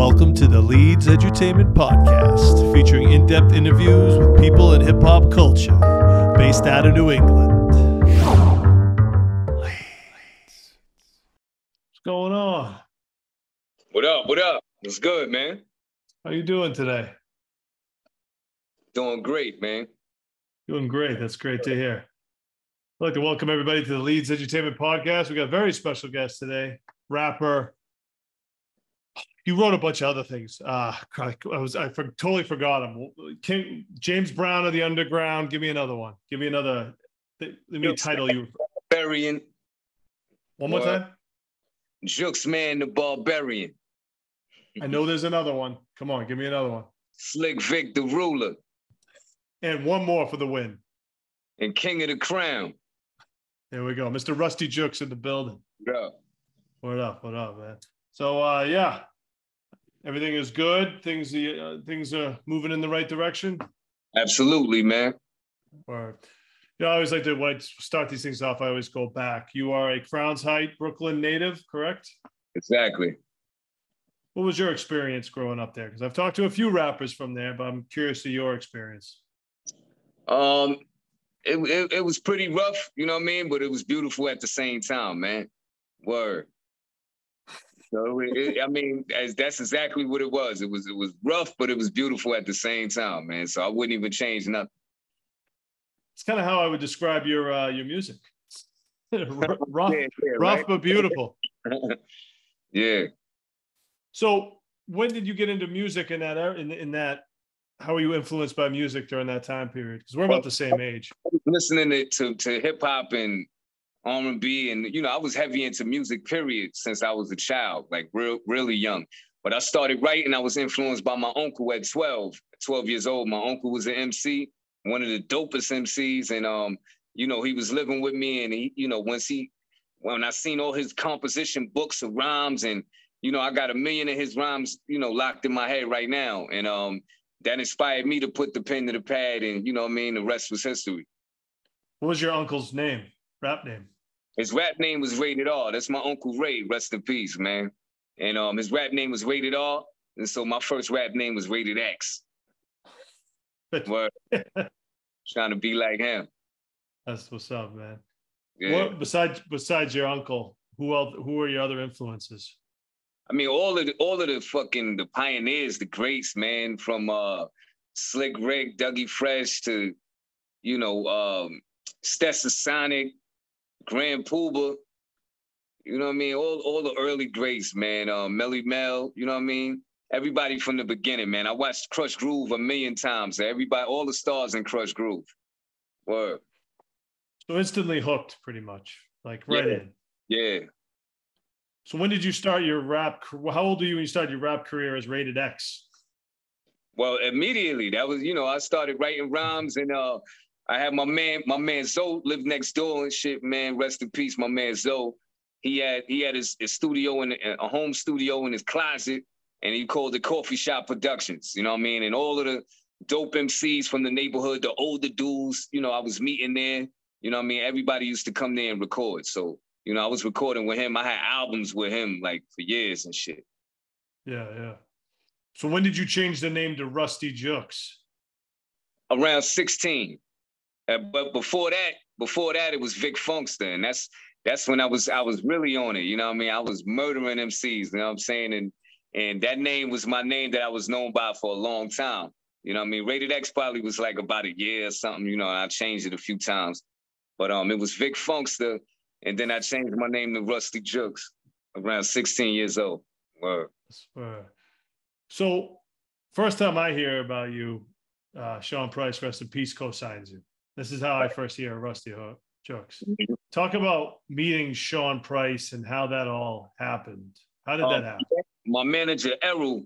Welcome to the Leedz Edutainment Podcast, featuring in depth interviews with people in hip hop culture, based out of New England. What's going on? What up? What up? What's good, man? How you doing today? Doing great, man. Doing great. That's great to hear. I'd like to welcome everybody to the Leedz Edutainment Podcast. We got a very special guest today, rapper. You wrote a bunch of other things. Uh, I was I for, totally forgot him. King, James Brown of the Underground. Give me another one. Give me another. Let me title you. Barbarian. One more time. Juxx Man the Barbarian. I know there's another one. Come on, give me another one. Slick Vic the Ruler. And one more for the win. And King of the Crown. There we go. Mr. Ruste Juxx in the building. What up? What up? What up, man? So uh yeah. Everything is good. Things uh, things are moving in the right direction. Absolutely, man. Or you know, I always like to when I start these things off, I always go back. You are a Crown Heights, Brooklyn native, correct? Exactly. What was your experience growing up there? Because I've talked to a few rappers from there, but I'm curious to your experience. Um, it, it, it was pretty rough, you know what I mean? But it was beautiful at the same time, man. Word. So it, it- I mean, as that's exactly what it was. It was it was rough, but it was beautiful at the same time, man. So I wouldn't even change nothing. It's kind of how I would describe your uh, your music. Rough, Yeah, yeah, rough right? but beautiful. yeah. So when did you get into music in that era- in, in that? How were you influenced by music during that time period? Because we're about the same age. listening to to, to hip hop and R and you know, I was heavy into music. Period, since I was a child, like real, really young. But I started writing. I was influenced by my uncle at 12, 12 years old. My uncle was an MC, one of the dopest MCs, and um, you know, he was living with me, and he, you know, once he, when I seen all his composition books of rhymes, and you know, I got a million of his rhymes, you know, locked in my head right now, and um, that inspired me to put the pen to the pad, and you know, I mean, the rest was history. What was your uncle's name? Rap name? His rap name was Rated R. That's my Uncle Ray, rest in peace, man. And um, his rap name was Rated R. And so my first rap name was Rated X. Word. Trying to be like him. That's what's up, man. Yeah. What besides besides your uncle? Who else? Who are your other influences? I mean, all of the all of the fucking the pioneers, the greats, man, from uh Slick Rick, Dougie Fresh to, you know, um Stetsasonic, Grand Puba. You know what I mean? All all the early greats, man. Um, Melle Mel, you know what I mean? Everybody from the beginning, man. I watched Krush Groove a million times. Everybody, all the stars in Krush Groove. Word. So instantly hooked, pretty much, like right Yeah. in. Yeah. So when did you start your rap? How old were you when you started your rap career as Rated X? Well, immediately that was, you know, I started writing rhymes and uh I had my man, my man Zoe lived next door and shit, man. Rest in peace, my man Zoe. He had he had his, his studio in a home studio in his closet, and he called it Coffee Shop Productions. You know what I mean? And all of the dope MCs from the neighborhood, the older dudes, you know, I was meeting there. You know what I mean? Everybody used to come there and record. So, you know, I was recording with him. I had albums with him like for years and shit. Yeah, yeah. So when did you change the name to Ruste Juxx? around 16. Uh, but before that, before that, it was Vic Funkster, and that's that's when I was I was really on it. You know what I mean? I was murdering MCs. You know what I'm saying? And and that name was my name that I was known by for a long time. You know what I mean? Rated X probably was like about a year or something. You know, I changed it a few times, but um, it was Vic Funkster, and then I changed my name to Ruste Juxx around 16 years old. Word. Uh, So first time I hear about you, uh, Sean Price, rest in peace, co-signs you. This is how I first hear Rusty Hook jokes. Talk about meeting Sean Price and how that all happened. How did that Um, happen? my manager Errol,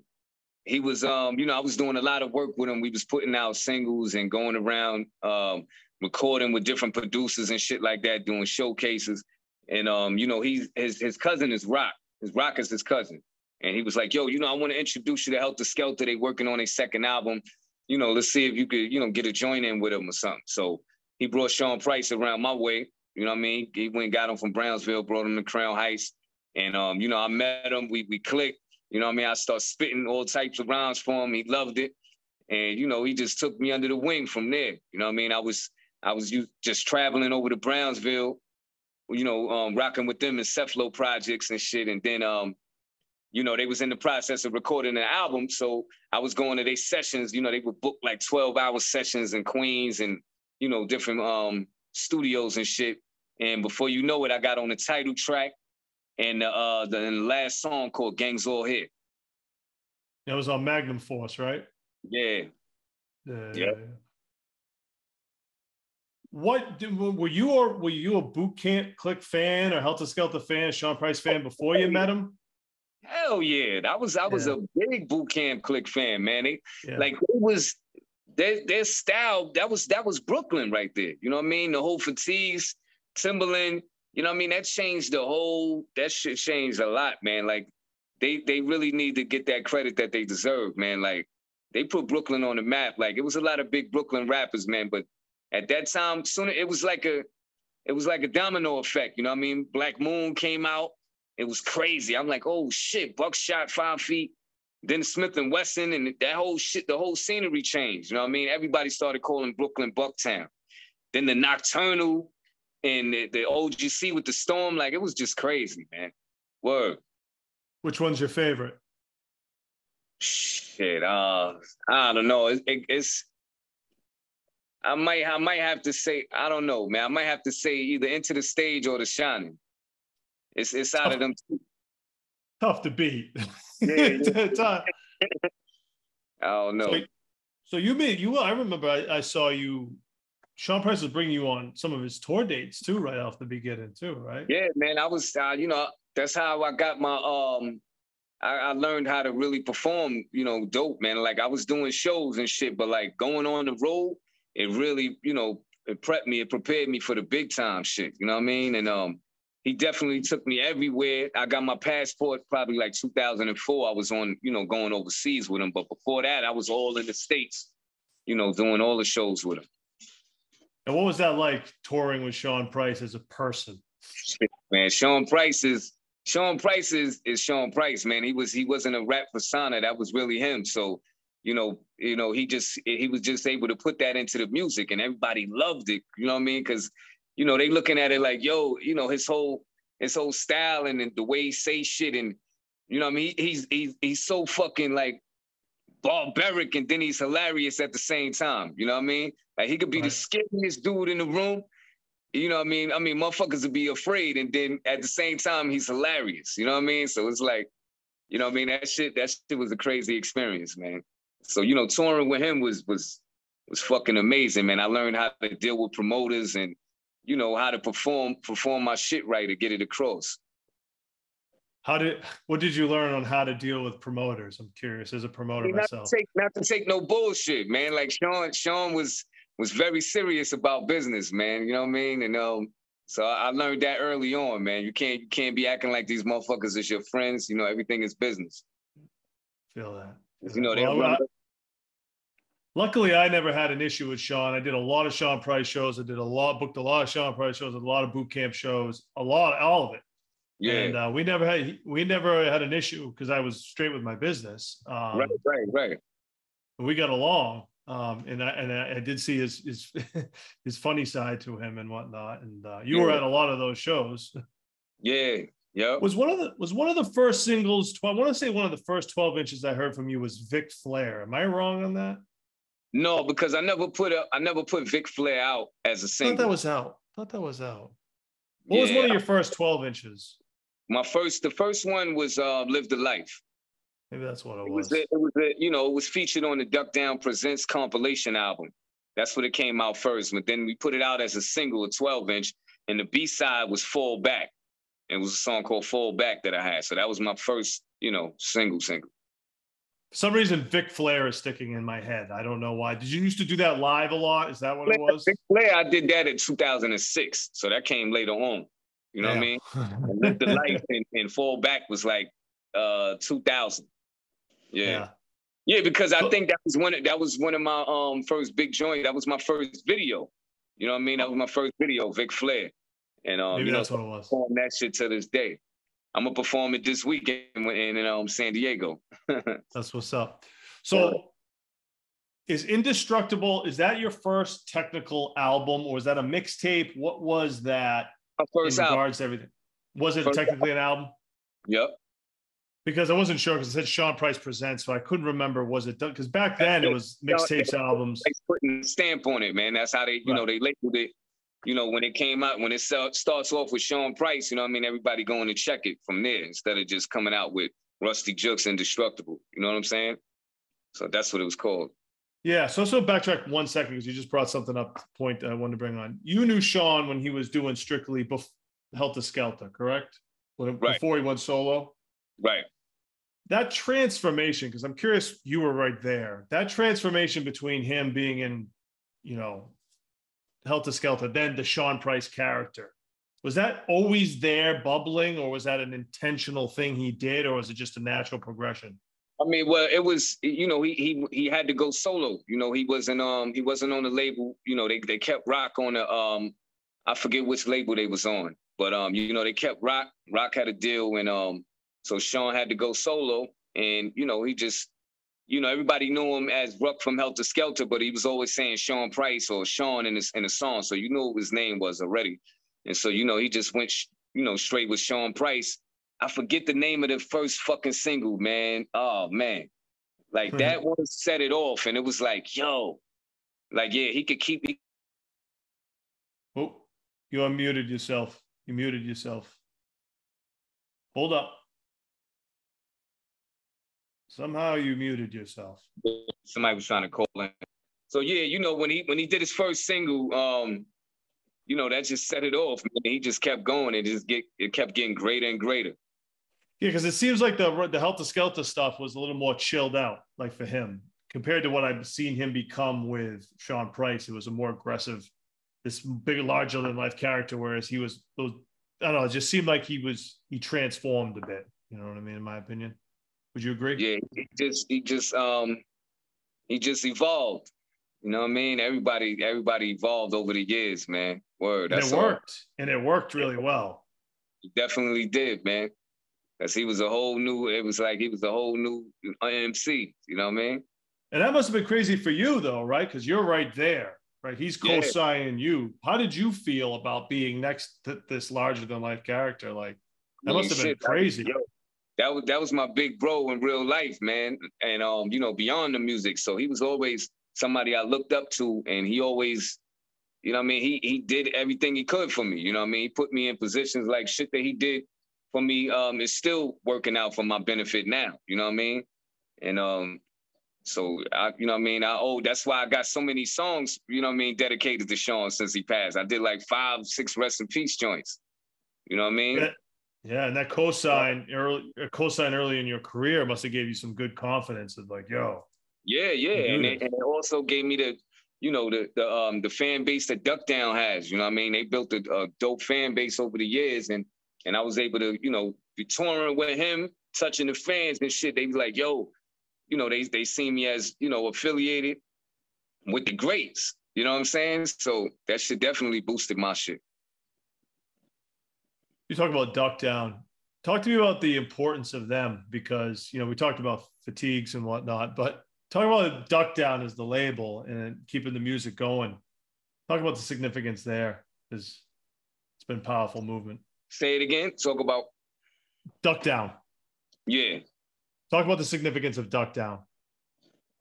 he was um, you know, I was doing a lot of work with him. We was putting out singles and going around um recording with different producers and shit like that, doing showcases. And um, you know, he's his his cousin is Rock. His Rock is his cousin. And he was like, yo, you know, I want to introduce you to Heltah Skeltah. They working on a second album. You know, let's see if you could, you know, get a joint in with him or something. So he brought Sean Price around my way. You know what I mean? He went got him from Brownsville, brought him to Crown Heights. And um, you know, I met him, we we clicked. You know what I mean? I started spitting all types of rhymes for him. He loved it. And, you know, he just took me under the wing from there. You know what I mean? I was I was just traveling over to Brownsville, you know, um, rocking with them in Seth Low projects and shit. And then um, you know, they was in the process of recording an album. So I was going to their sessions, you know, they would book like 12 hour sessions in Queens and, you know, different um studios and shit. And before you know it, I got on the title track and uh, the, the last song called Gangs All Here. That was on Magnum Force, right? Yeah. Uh, yeah. What were you or were you a Boot Camp Clik fan or Heltah Skeltah fan, Sean Price fan before you met him? Hell yeah. that was I was yeah. a big Boot Camp Clik fan, man. They, yeah. Like it was their their style, that was that was Brooklyn right there. You know what I mean? The whole fatigues, Timberland, you know what I mean? That changed the whole, that shit changed a lot, man. Like they they really need to get that credit that they deserve, man. Like they put Brooklyn on the map. Like it was a lot of big Brooklyn rappers, man. But at that time, sooner it was like a it was like a domino effect. You know what I mean? Black Moon came out. It was crazy. I'm like, oh shit, Buckshot five feet. Then Smif-N-Wessun and that whole shit, the whole scenery changed. You know what I mean? Everybody started calling Brooklyn Bucktown. Then the Nocturnal and the, the OGC with the storm, like it was just crazy, man. Word. Which one's your favorite? Shit, uh, I don't know. It, it, it's I might I might have to say I don't know, man. I might have to say either Enta da Stage or Dah Shinin'. It's it's out of them. Two. Tough to beat. Yeah, yeah. I don't know. So, so, you made you. I remember I, I saw you Sean Price was bringing you on some of his tour dates too, right off the beginning too, right? Yeah, man. I was, uh, you know, that's how I got my. um I, I, learned how to really perform, you know, dope, man. Like I was doing shows and shit, but like going on the road, it really, you know, it prepped me, it prepared me for the big time shit. You know what I mean? And um, he definitely took me everywhere. I got my passport probably like 2004. I was on, you know, going overseas with him. But before that, I was all in the States, you know, doing all the shows with him. And what was that like touring with Sean Price as a person? Man, Sean Price is Sean Price is, is Sean Price, man. He was he wasn't a rap persona. That was really him. So, you know, you know, he just he was just able to put that into the music and everybody loved it. You know what I mean? Cause, you know, they looking at it like, yo, you know, his whole his whole style and the way he say shit and you know what I mean? He's he's he's so fucking like barbaric and then he's hilarious at the same time. You know what I mean? Like he could be right. the scariest dude in the room. You know what I mean? I mean, motherfuckers would be afraid, and then at the same time, he's hilarious. You know what I mean? So it's like, you know what I mean? That shit, that shit was a crazy experience, man. So, you know, touring with him was was was fucking amazing, man. I learned how to deal with promoters and, you know, how to perform perform my shit right to get it across. How did what did you learn on how to deal with promoters? I'm curious as a promoter not myself. To take, not to take no bullshit, man. Like Sean, Sean was was very serious about business, man. You know what I mean? And um, so I learned that early on, man. You can't you can't be acting like these motherfuckers is your friends. You know, everything is business. Feel that. You know, well, I, luckily I never had an issue with Sean. I did a lot of Sean Price shows. I did a lot, booked a lot of Sean Price shows, a lot of boot camp shows, a lot, all of it. Yeah. And uh, we never had we never had an issue because I was straight with my business. Um, right, right, right. We got along, um, and I and I, did see his his his funny side to him and whatnot. And uh, you yeah. were at a lot of those shows. Yeah, yeah. Was one of the was one of the first singles. I want to say one of the first twelve inches I heard from you was Vic Flair. Am I wrong on that? No, because I never put a I never put Vic Flair out as a single. I thought that was out. I thought that was out. What yeah. was one of your first twelve inches? My first, the first one was uh, "Live the Life." Maybe that's what it, it was. was a, it was, a, you know, it was featured on the Duck Down Presents compilation album. That's what it came out first. But then we put it out as a single, a 12 inch, and the B side was "Fall Back." It was a song called "Fall Back" that I had. So that was my first, you know, single single. For some reason, Vic Flair is sticking in my head. I don't know why. Did you used to do that live a lot? Is that what it was? Vic Flair, I did that in 2006. So that came later on. You know yeah. what I mean? live the life and, and, fall back was like uh 2000. Yeah. yeah. yeah. because I think that was one of, that was one of my um first big joint. That was my first video. You know what I mean? That was my first video, Vic Flair. And um, Maybe you know, that's what it was. that shit to this day. I'm gonna perform it this weekend in, in um, San Diego. That's what's up. So, is Indestructible? Is that your first technical album, or is that a mixtape? What was that? My first in album. regards to everything. Was it First technically an album? Yep. Because I wasn't sure because it said Sean Price presents, so I couldn't remember. Was it done? Because back then it was mixtapes, albums. Like putting a stamp on it, man. That's how they, you know, they labeled it. You know, when it came out, when it starts off with Sean Price, you know what I mean? Everybody going to check it from there instead of just coming out with Ruste Juxx Indestructible. You know what I'm saying? So that's what it was called. Yeah. So so backtrack one second because you just brought something up. Point I wanted to bring on. You knew Sean when he was doing strictly bef- Heltah Skeltah, correct? When, Right. Before he went solo. Right. That transformation, because I'm curious, you were right there. That transformation between him being in, you know, Heltah Skeltah, then the Sean Price character. Was that always there bubbling, or was that an intentional thing he did, or was it just a natural progression? I mean, well, it was, you know, he he he had to go solo. You know, he wasn't um he wasn't on the label. You know, they they kept Rock on the um I forget which label they was on, but um you know they kept Rock. Rock had a deal, and um so Sean had to go solo, and you know he just you know everybody knew him as Ruck from Heltah Skeltah, but he was always saying Sean Price or Sean in his in a song, so you knew what his name was already, and so you know he just went sh- you know straight with Sean Price. I forget the name of the first fucking single, man. Oh man. Like Mhm. that one set it off. And it was like, yo, like, yeah, he could keep. Oh, you unmuted yourself. You muted yourself. Hold up. Somehow you muted yourself. Somebody was trying to call in. So yeah, you know, when he when he did his first single, um, you know, that just set it off. Man. He just kept going and just get it kept getting greater and greater. Yeah, because it seems like the the Heltah Skeltah stuff was a little more chilled out, like for him, compared to what I've seen him become with Sean Price. It was a more aggressive, this bigger, larger than life character, whereas he was those. I don't know. It just seemed like he was he transformed a bit. You know what I mean? In my opinion, would you agree? Yeah, he just he just um he just evolved. You know what I mean? Everybody everybody evolved over the years, man. Word. and it all. worked, and it worked really well. He definitely did, man. Cause he was a whole new. It was like he was a whole new MC. You know what I mean? And that must have been crazy for you, though, right? Because you're right there, right? He's co-signing you. How did you feel about being next to this larger than life character? Like that I mean, must have been shit, that- crazy. yo, That was that was my big bro in real life, man. And um, you know, beyond the music. So he was always somebody I looked up to, and he always, you know, I mean, he he did everything he could for me. You know, what I mean, he put me in positions like shit that he did for me. Um, is still working out for my benefit now. You know what I mean? And um, so I, you know, what I mean, I oh, that's why I got so many songs. You know, what I mean, dedicated to Sean since he passed. I did like five, six rest in peace joints. You know what I mean? Yeah. And that cosign early, cosign early in your career must have gave you some good confidence of like, yo, Yeah, yeah, and it, and it also gave me the, you know, the the um the fan base that Duck Down has. You know, what I mean, they built a, a dope fan base over the years, and and I was able to, you know, be touring with him, touching the fans and shit. They be like, yo, you know, they they see me as you know affiliated with the greats. You know what I'm saying? So that shit definitely boosted my shit. You talk about duck down. Talk to me about the importance of them because you know we talked about fatigues and whatnot, but talk about duck down as the label and keeping the music going. Talk about the significance there because it's been powerful movement. Say it again. Talk about Duck down. yeah. Talk about the significance of duck down.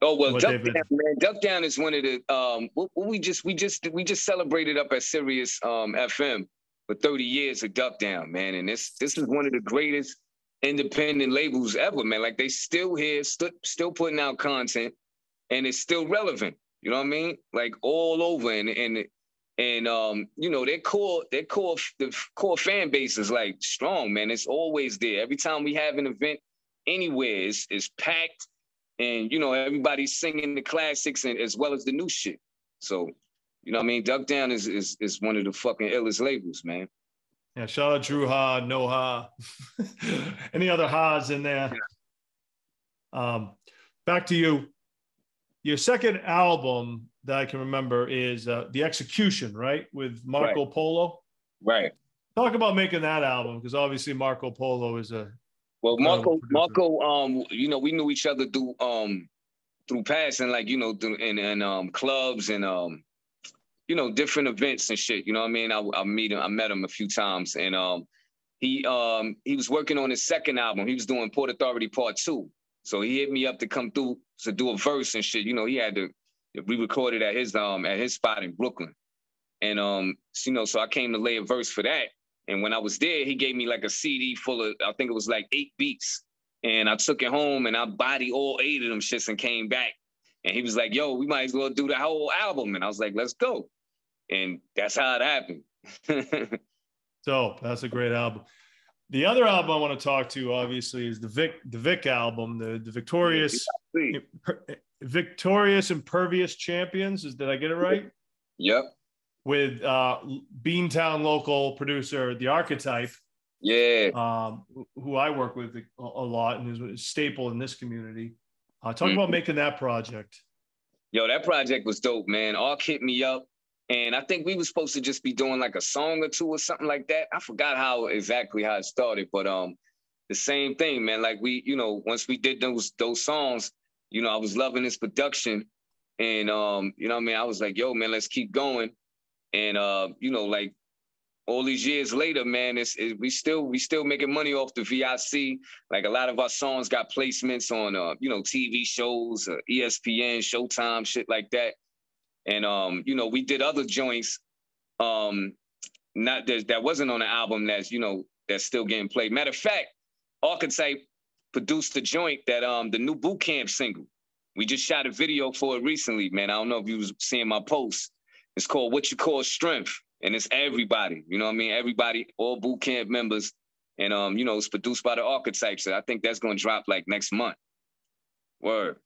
Oh well, Duck Down, man. Duck Down is one of the um. We just we just we just celebrated up at Sirius um FM for 30 years of Duck Down, man. And this this is one of the greatest independent labels ever, man. Like they still here, st- still putting out content, and it's still relevant. You know what I mean? Like all over, and and and um, you know their core their core the core fan base is like strong, man. It's always there. Every time we have an event anywhere, it's it's packed and you know everybody's singing the classics and as well as the new shit. So, you know, what I mean, Duck Down is is is one of the fucking illest labels, man. Yeah, shout out Dru Ha, no Ha. Any other Ha's in there? Um, back to you. Your second album that I can remember is uh, The Execution, right? With Marco Polo. Right. Talk about making that album because obviously Marco Polo is a well Marco Marco um you know we knew each other through um through passing like you know through in, in um clubs and um you know different events and shit you know what I mean? I I meet him I met him a few times and um he um he was working on his second album. He was doing Port Authority Part Two. So he hit me up to come through to do a verse and shit. You know he had to we recorded at his um at his spot in Brooklyn. And um you know so I came to lay a verse for that. And when I was there, he gave me like a CD full of, I think it was like eight beats. And I took it home and I body all eight of them shits and came back. And he was like, yo, we might as well do the whole album. And I was like, let's go. And that's how it happened. so that's a great album. The other album I want to talk to, obviously, is the Vic, the Vic album, the, the Victorious, Victorious Impervious Champions. Is did I get it right? Yep with uh, Beantown local producer, The Arcitype. Yeah. Um, who I work with a, lot and is a staple in this community. Uh, talk mm-hmm. about making that project. Yo, that project was dope, man. Ark hit me up. And I think we were supposed to just be doing like a song or two or something like that. I forgot how exactly how it started, but um, the same thing, man. Like we, you know, once we did those those songs, you know, I was loving this production, and um, you know, I mean, I was like, yo, man, let's keep going. And uh, you know, like all these years later, man, it's it, we still we still making money off the VIC. Like a lot of our songs got placements on uh, you know, TV shows, uh, ESPN, Showtime, shit like that. And um, you know, we did other joints um not that that wasn't on the album that's, you know, that's still getting played. Matter of fact, Arcitype produced the joint that um the new boot camp single. We just shot a video for it recently, man. I don't know if you was seeing my post. It's called What You Call Strength. And it's everybody, you know what I mean? Everybody, all boot camp members. And um, you know, it's produced by the Arcitypes. So I think that's gonna drop like next month. Word.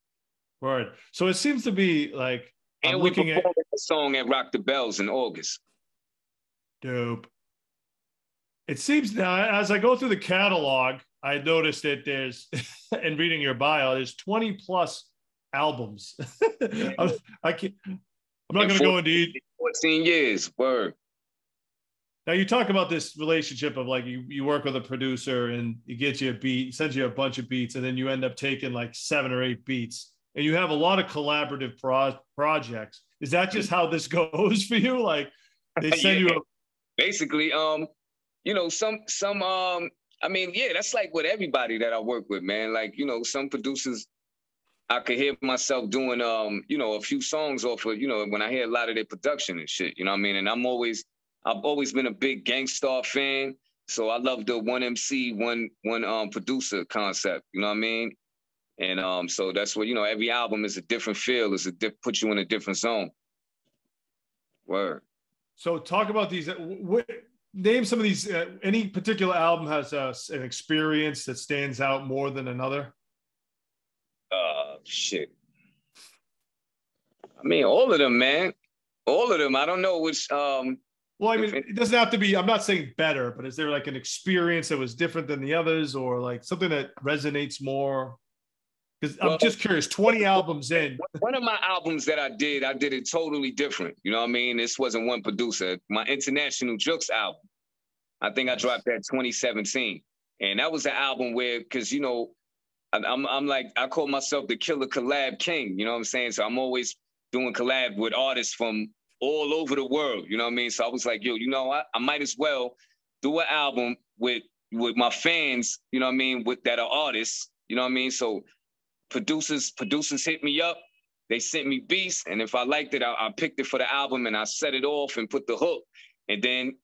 Word. So it seems to be like and I'm we looking at the song at Rock the Bells in August. Dope. It seems now as I go through the catalog, I noticed that there's, in reading your bio, there's 20 plus albums. I can't, I'm not going to go into 14 years. Word. Now you talk about this relationship of like you, you work with a producer and he gets you a beat, sends you a bunch of beats, and then you end up taking like seven or eight beats, and you have a lot of collaborative pro- projects. Is that just how this goes for you? Like they send yeah. you a basically, um, you know, some some um, I mean, yeah, that's like with everybody that I work with, man. Like you know, some producers I could hear myself doing um, you know, a few songs off of, you know, when I hear a lot of their production and shit, you know what I mean? And I'm always I've always been a big Gang Starr fan. So I love the one MC, one one um producer concept, you know what I mean? And um, so that's what you know. Every album is a different feel. Is a di- put you in a different zone. Word. So talk about these. Uh, what, name some of these. Uh, any particular album has uh, an experience that stands out more than another? uh shit. I mean, all of them, man. All of them. I don't know which um well, I mean, it doesn't have to be. I'm not saying better, but is there like an experience that was different than the others, or like something that resonates more? Because I'm well, just curious. 20 albums in. One of my albums that I did, I did it totally different. You know what I mean? This wasn't one producer. My International Juxx album. I think I dropped that 2017, and that was an album where, because you know, I'm I'm like I call myself the killer collab king. You know what I'm saying? So I'm always doing collab with artists from all over the world. You know what I mean? So I was like, yo, you know what? I might as well do an album with with my fans. You know what I mean? With that are artists. You know what I mean? So producers producers hit me up. They sent me beats, and if I liked it, I, I picked it for the album and I set it off and put the hook. And then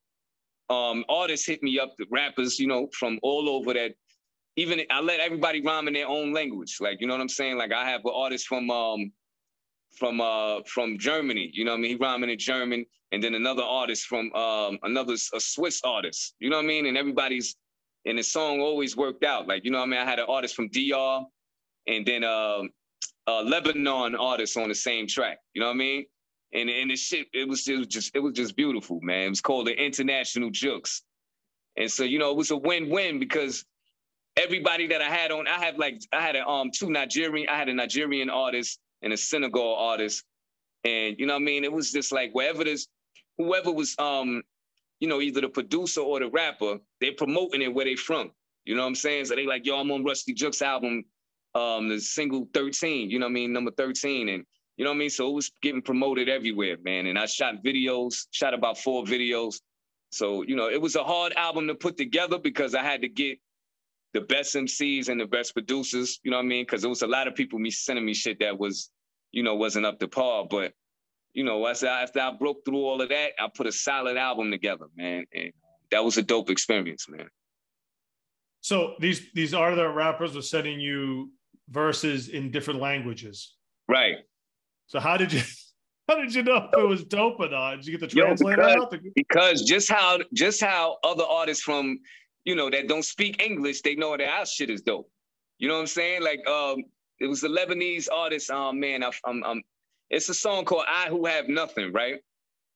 um, artists hit me up, the rappers, you know, from all over that even I let everybody rhyme in their own language. Like, you know what I'm saying? Like I have an artist from um from uh from Germany, you know what I mean? He rhyming in German, and then another artist from um another a Swiss artist, you know what I mean? And everybody's and the song always worked out. Like, you know what I mean? I had an artist from DR and then um a Lebanon artist on the same track, you know what I mean? And and the shit, it was, it was just it was just beautiful, man. It was called the International Juxx. And so, you know, it was a win-win because everybody that I had on, I had like I had a, um two Nigerian, I had a Nigerian artist and a Senegal artist, and you know what I mean. It was just like wherever this, whoever was um you know, either the producer or the rapper, they're promoting it where they from. You know what I'm saying? So they like, yo, I'm on Ruste Juxx album, um, the single 13, you know what I mean, number 13. And you know what I mean? So it was getting promoted everywhere, man. And I shot videos, shot about four videos. So, you know, it was a hard album to put together because I had to get the best MCs and the best producers, you know what I mean? Because there was a lot of people me sending me shit that was, you know, wasn't up to par. But, you know, after I, after I broke through all of that, I put a solid album together, man. And that was a dope experience, man. So these these other rappers were sending you verses in different languages. Right. So how did you how did you know if it was dope or not? Did you get the translator Yo, because, out? Because just how just how other artists from you know that don't speak English, they know that our shit is dope. You know what I'm saying? Like um, it was the Lebanese artist. Oh man, I, I'm, I'm, it's a song called "I Who Have Nothing," right?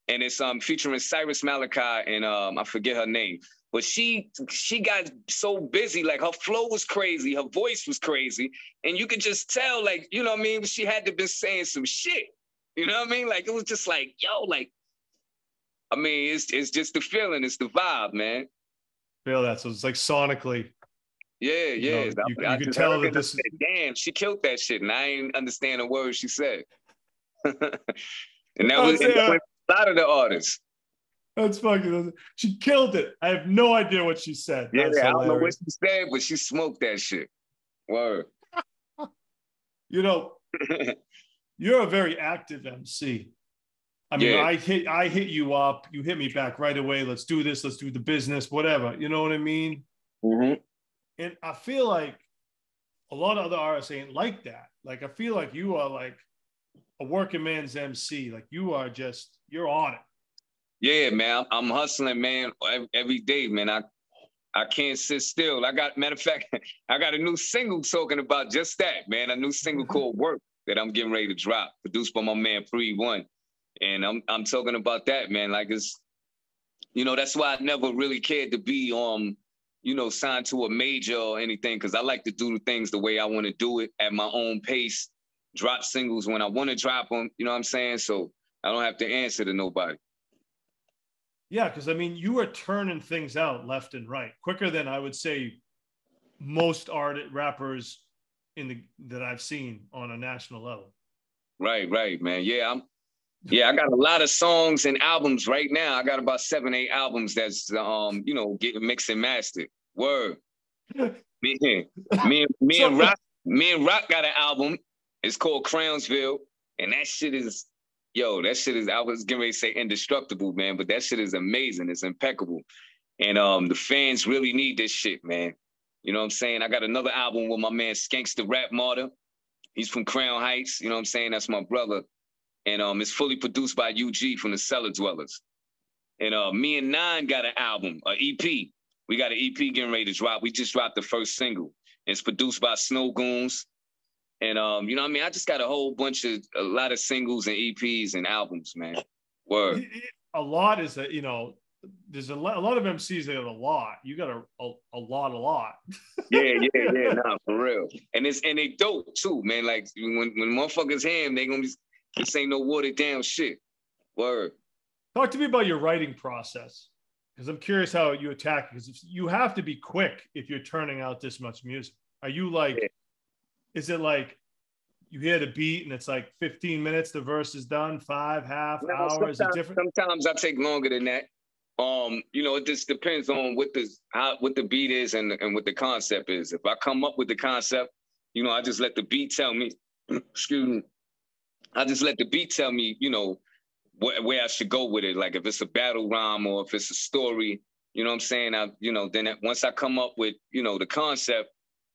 And it's um featuring Cyrus Malachi and um I forget her name, but she she got so busy, like her flow was crazy, her voice was crazy, and you could just tell, like you know what I mean. She had to be saying some shit. You know what I mean? Like it was just like yo, like I mean, it's it's just the feeling, it's the vibe, man. Feel that. So it's like sonically. Yeah, yeah. You, know, you, I, you can tell that this. Said, Damn, she killed that shit, and I ain't understand a word she said. and that was, and that a lot of the artists. That's fucking. She killed it. I have no idea what she said. Yeah, I don't know what she said, but she smoked that shit. Word. you know, you're a very active MC. I mean, yeah. I hit I hit you up, you hit me back right away. Let's do this. Let's do the business, whatever. You know what I mean? Mm-hmm. And I feel like a lot of other artists ain't like that. Like I feel like you are like a working man's MC. Like you are just you're on it. Yeah, man. I'm hustling, man, every day, man. I I can't sit still. I got matter of fact, I got a new single talking about just that, man. A new single called Work that I'm getting ready to drop, produced by my man Free One. And I'm I'm talking about that, man. Like it's, you know, that's why I never really cared to be um, you know, signed to a major or anything, because I like to do the things the way I want to do it at my own pace, drop singles when I want to drop them, you know what I'm saying? So I don't have to answer to nobody. Yeah, because I mean, you are turning things out left and right quicker than I would say most art rappers in the that I've seen on a national level. Right, right, man. Yeah, I'm. Yeah, I got a lot of songs and albums right now. I got about seven, eight albums that's um, you know, getting mixed and mastered. Word. me, me, me and Rock, me and Rock got an album. It's called Crownsville, and that shit is yo, that shit is, I was getting ready to say indestructible, man, but that shit is amazing. It's impeccable. And um, the fans really need this shit, man. You know what I'm saying? I got another album with my man Skanksta Rap Martyr. He's from Crown Heights. You know what I'm saying? That's my brother. And um, it's fully produced by UG from the Cella Dwellas. And uh, me and Nine got an album, an EP. We got an EP getting ready to drop. We just dropped the first single. It's produced by Snowgoons. And um, you know, I mean, I just got a whole bunch of a lot of singles and EPs and albums, man. Word. A lot is that you know, there's a lot, a lot of MCs that have a lot. You got a, a, a lot, a lot. yeah, yeah, yeah, nah, for real. And it's and they dope too, man. Like when when motherfuckers him, they gonna be this ain't no watered down shit. Word. Talk to me about your writing process, because I'm curious how you attack. Because you have to be quick if you're turning out this much music. Are you like? Yeah is it like you hear the beat and it's like 15 minutes, the verse is done, five, half no, hours? different? Sometimes I take longer than that. Um, you know, it just depends on what the how what the beat is and and what the concept is. If I come up with the concept, you know, I just let the beat tell me. excuse me. I just let the beat tell me, you know, wh- where I should go with it. Like if it's a battle rhyme or if it's a story, you know what I'm saying? I, you know, then once I come up with, you know, the concept,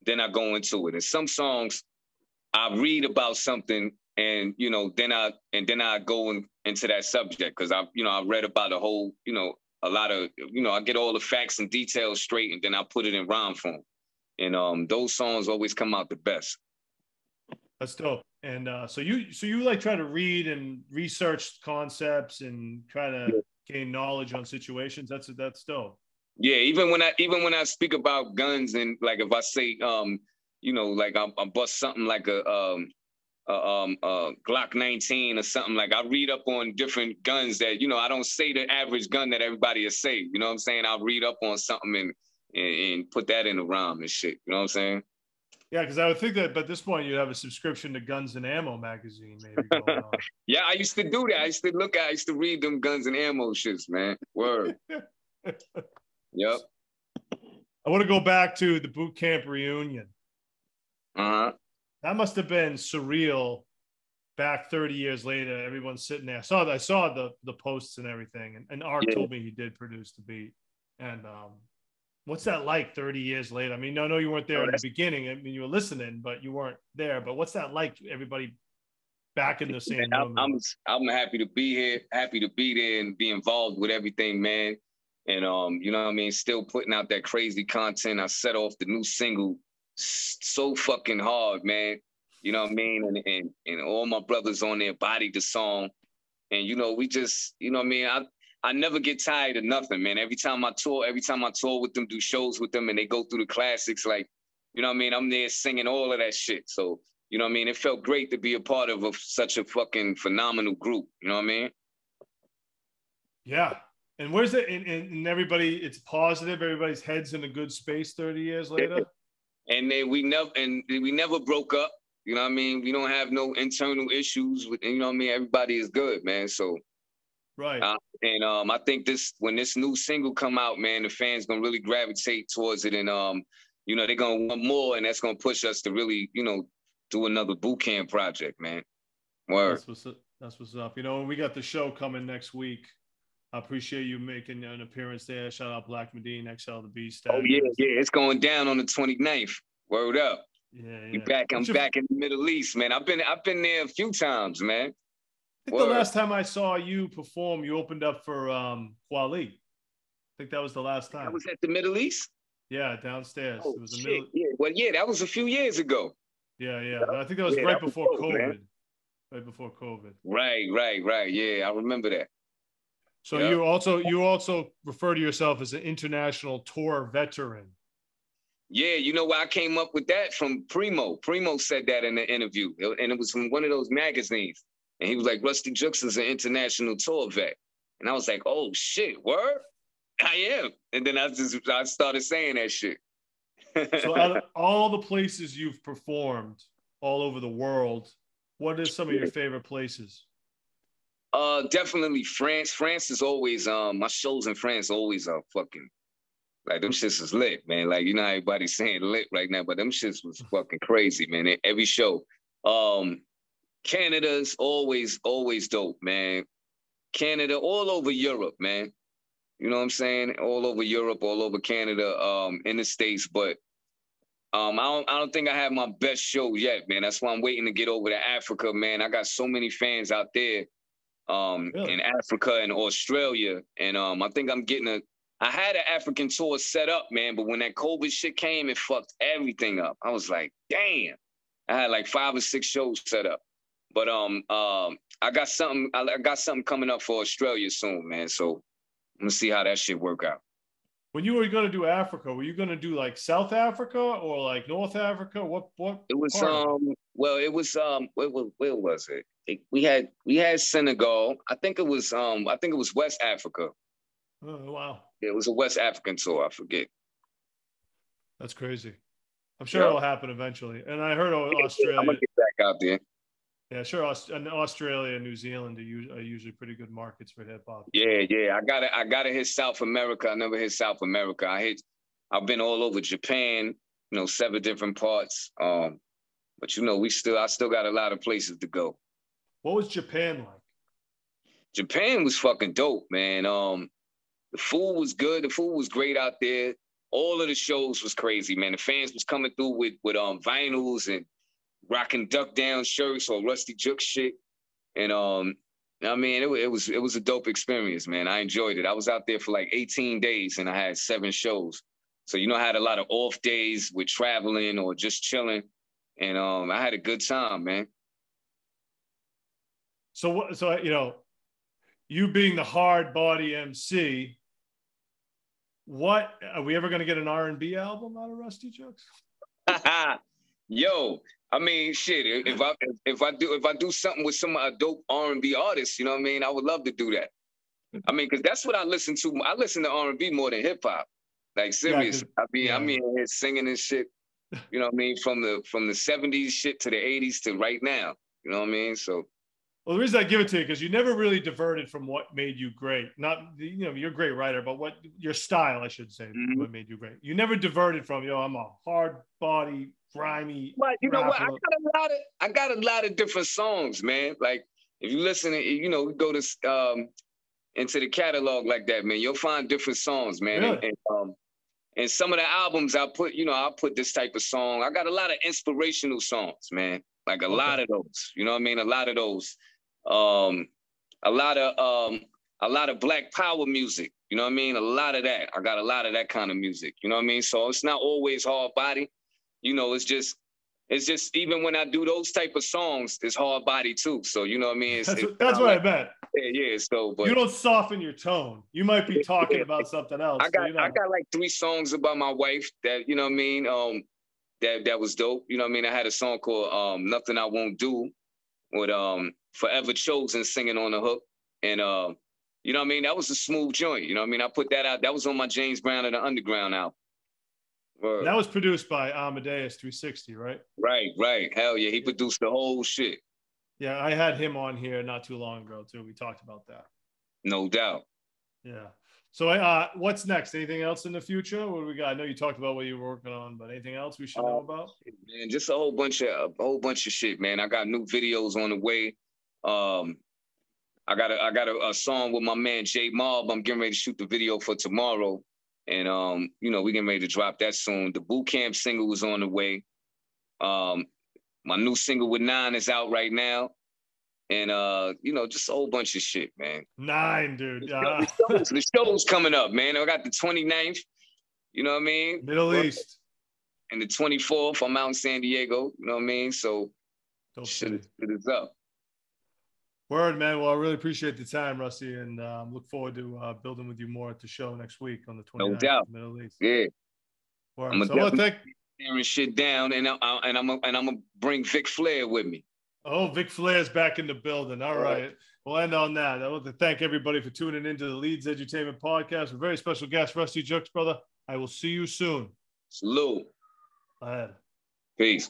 then I go into it. And some songs I read about something and you know, then I and then I go in, into that subject because I, you know, I read about a whole, you know, a lot of, you know, I get all the facts and details straight and then I put it in rhyme form. And um those songs always come out the best. That's dope. And uh, so you so you like try to read and research concepts and try to gain knowledge on situations. That's that's dope. Yeah, even when I even when I speak about guns and like if I say um, you know, like I, I bust something like a um uh, um, uh, Glock 19 or something. Like I read up on different guns that you know I don't say the average gun that everybody is say. You know what I'm saying? I'll read up on something and and, and put that in a rhyme and shit. You know what I'm saying? Yeah, because I would think that at this point you'd have a subscription to Guns and Ammo magazine, maybe. yeah, I used to do that. I used to look at, I used to read them Guns and Ammo shits, man. Word. yep. I want to go back to the boot camp reunion. Uh huh. That must have been surreal. Back 30 years later, everyone's sitting there. I saw I saw the the posts and everything, and, and Art yeah. told me he did produce the beat. And um, what's that like 30 years later? I mean, no, no, you weren't there oh, in the beginning. I mean, you were listening, but you weren't there. But what's that like? Everybody back in the same room. I'm I'm happy to be here, happy to be there and be involved with everything, man. And um, you know what I mean, still putting out that crazy content. I set off the new single so fucking hard, man. You know what I mean? And and and all my brothers on there bodied the song. And you know, we just, you know what I mean? I I never get tired of nothing, man. Every time I tour, every time I tour with them, do shows with them, and they go through the classics, like, you know what I mean? I'm there singing all of that shit. So, you know what I mean? It felt great to be a part of a, such a fucking phenomenal group. You know what I mean? Yeah. And where's it? And, and everybody, it's positive. Everybody's heads in a good space 30 years later and then we never and we never broke up. You know what I mean? We don't have no internal issues with you know what I mean. Everybody is good, man. So right. Uh, and um, I think this when this new single come out, man, the fans gonna really gravitate towards it, and um, you know they're gonna want more, and that's gonna push us to really you know do another boot camp project, man. Word. That's what's up. That's what's up. You know, we got the show coming next week. I appreciate you making an appearance there. Shout out Black Medine, XL the Beast. Oh yeah, yeah, it's going down on the 29th. Word up. Yeah, yeah. back. I'm your... back in the Middle East, man. I've been I've been there a few times, man. I think Word. the last time I saw you perform, you opened up for um Kweli. I think that was the last time. I was at the Middle East. Yeah, downstairs. Oh, it was shit. Middle... Yeah, well, yeah, that was a few years ago. Yeah, yeah. I think that was yeah, right that before was COVID. Man. Right before COVID. Right, right, right. Yeah, I remember that. So yep. you also you also refer to yourself as an international tour veteran. Yeah, you know where I came up with that from Primo. Primo said that in the interview, and it was from one of those magazines. And he was like, "Ruste Juxx is an international tour vet," and I was like, "Oh shit, word, I am." And then I just I started saying that shit. so, out of all the places you've performed all over the world, what are some of your favorite places? Uh, definitely France. France is always um my shows in France always are fucking like them shits is lit, man. Like you know everybody's saying lit right now, but them shits was fucking crazy, man. Every show. Um, Canada's always always dope, man. Canada, all over Europe, man. You know what I'm saying? All over Europe, all over Canada, um, in the States, but um, I don't, I don't think I have my best show yet, man. That's why I'm waiting to get over to Africa, man. I got so many fans out there um, really? in Africa and Australia. And um, I think I'm getting a. I had an African tour set up, man, but when that COVID shit came, it fucked everything up. I was like, damn. I had like five or six shows set up, but um, um, I got something. I got something coming up for Australia soon, man. So I'm gonna see how that shit work out. When you were gonna do Africa, were you gonna do like South Africa or like North Africa? What what? It was um. Well, it was um. Where, where, where was it? we had we had Senegal. I think it was um I think it was West Africa. Oh wow! It was a West African tour. I forget. That's crazy. I'm sure it'll happen eventually. And I heard Australia. I'm gonna get back out there. Yeah, sure. And Australia and New Zealand are usually pretty good markets for hip hop. Yeah, yeah. I gotta I gotta hit South America. I never hit South America. I hit. I've been all over Japan. You know, seven different parts. Um, but you know, we still I still got a lot of places to go. What was Japan like? Japan was fucking dope, man. Um, the food was good. The food was great out there. All of the shows was crazy, man. The fans was coming through with with um vinyls and rocking duck down shirts or Ruste Juxx shit. And um, I mean, it, it was it was a dope experience, man. I enjoyed it. I was out there for like 18 days and I had seven shows. So you know, I had a lot of off days with traveling or just chilling, and um, I had a good time, man. So what? So you know, you being the hard body MC, what are we ever going to get an R and B album out of Ruste Juxx? Yo, I mean, shit. If I if I do if I do something with some dope R and B artists, you know what I mean? I would love to do that. I mean, because that's what I listen to. I listen to R and B more than hip hop. Like serious. Yeah, I mean, yeah. I mean, singing and shit. You know what I mean? From the from the '70s shit to the '80s to right now. You know what I mean? So. Well, the reason I give it to you because you never really diverted from what made you great. Not you know you're a great writer, but what your style, I should say, mm-hmm. what made you great. You never diverted from yo. I'm a hard body, grimy. But you know what? I got a lot of I got a lot of different songs, man. Like if you listen, to, you know, go to um into the catalog like that, man, you'll find different songs, man. Really? And, and, um, and some of the albums I put, you know, I put this type of song. I got a lot of inspirational songs, man. Like a okay. lot of those. You know what I mean? A lot of those. Um, a lot of um, a lot of black power music. You know what I mean? A lot of that. I got a lot of that kind of music. You know what I mean? So it's not always hard body. You know, it's just it's just even when I do those type of songs, it's hard body too. So you know what I mean? It's, that's, that's what like, I meant. Yeah, yeah. So but you don't soften your tone. You might be talking about something else. I got I got like three songs about my wife that you know what I mean. Um, that that was dope. You know what I mean? I had a song called um Nothing I Won't Do with um Forever Chosen singing on the hook. And uh, you know what I mean? That was a smooth joint. You know what I mean? I put that out. That was on my James Brown and the Underground album. Word. That was produced by Amadeus 360, right? Right, right. Hell yeah. He produced the whole shit. Yeah, I had him on here not too long ago too. We talked about that. No doubt. Yeah. So, uh, what's next? Anything else in the future? What do we got? I know you talked about what you were working on, but anything else we should know uh, about? Man, just a whole bunch of a whole bunch of shit, man. I got new videos on the way. Um, I got a I got a, a song with my man Jay Mob. I'm getting ready to shoot the video for tomorrow, and um, you know, we getting ready to drop that soon. The boot camp single is on the way. Um, my new single with Nine is out right now and uh, you know, just a whole bunch of shit, man. Nine, dude. The, uh. the, shows, the show's coming up, man. I got the 29th, you know what I mean? Middle East. And the 24th, I'm out in San Diego, you know what I mean? So shit, it is up. Word, man. Well, I really appreciate the time, Ruste, and um, look forward to uh, building with you more at the show next week on the 29th. No doubt. Middle East. Yeah. Word. I'm so I think tearing shit down, and I, and I'm a, and I'm gonna bring Vic Flair with me. Oh, Vic Flair's back in the building. All, All right. right. We'll end on that. I want to thank everybody for tuning into the Leedz Edutainment Podcast. A very special guest, Ruste Juxx, brother. I will see you soon. Salute. Ahead. Peace.